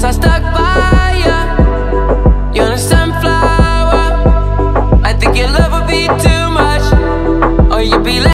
Cause I stuck by ya. You're a sunflower I think your love will be too much